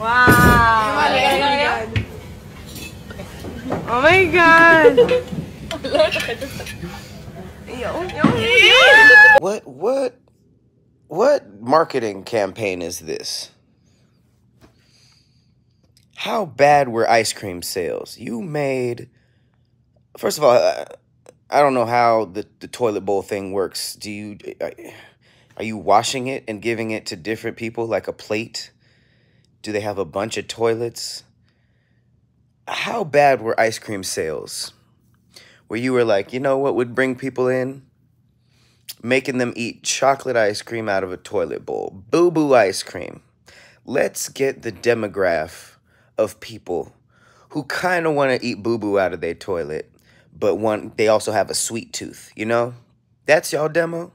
Wow. Oh my god. What what what marketing campaign is this? How bad were ice cream sales? You made First of all, I, I don't know how the, the toilet bowl thing works. Do you are you washing it and giving it to different people like a plate? Do they have a bunch of toilets? How bad were ice cream sales? Where you were like, you know what would bring people in? Making them eat chocolate ice cream out of a toilet bowl. Boo boo ice cream. Let's get the demograph of people who kind of want to eat boo boo out of their toilet, but one they also have a sweet tooth, you know? That's y'all demo?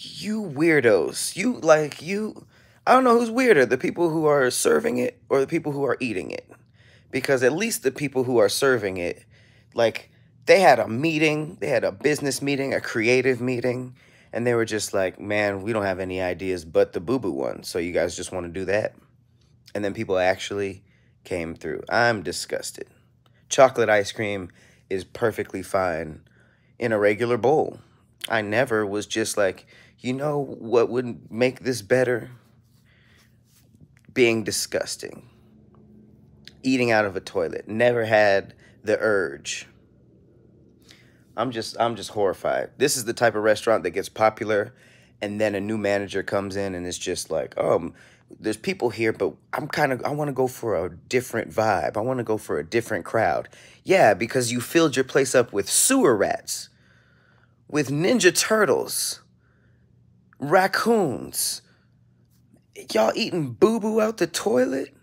You weirdos. You like you I don't know who's weirder, the people who are serving it or the people who are eating it. Because at least the people who are serving it, like they had a meeting, they had a business meeting, a creative meeting, and they were just like, "Man, we don't have any ideas but the boo-boo one. So you guys just want to do that?" And then people actually came through. I'm disgusted. Chocolate ice cream is perfectly fine in a regular bowl. I never was just like, you know what would make this better? Being disgusting. Eating out of a toilet. Never had the urge. I'm just I'm just horrified. This is the type of restaurant that gets popular and then a new manager comes in and it's just like, um, there's people here, but I'm kind of I want to go for a different vibe. I want to go for a different crowd. Yeah, because you filled your place up with sewer rats, with ninja turtles, raccoons. Y'all eating boo boo out the toilet?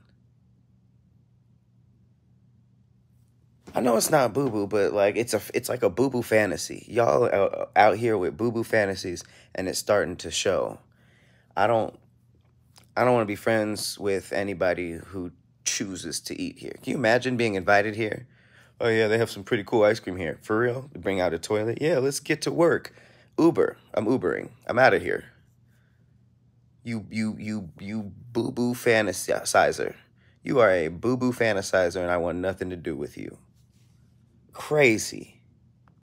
I know it's not boo boo, but like it's a it's like a boo boo fantasy. Y'all are out here with boo boo fantasies, and it's starting to show. I don't I don't want to be friends with anybody who chooses to eat here. Can you imagine being invited here? Oh yeah, they have some pretty cool ice cream here. For real? They bring out a toilet? Yeah, let's get to work. Uber. I'm Ubering. I'm out of here. You you you you boo boo fantasizer. You are a boo boo fantasizer, and I want nothing to do with you. Crazy.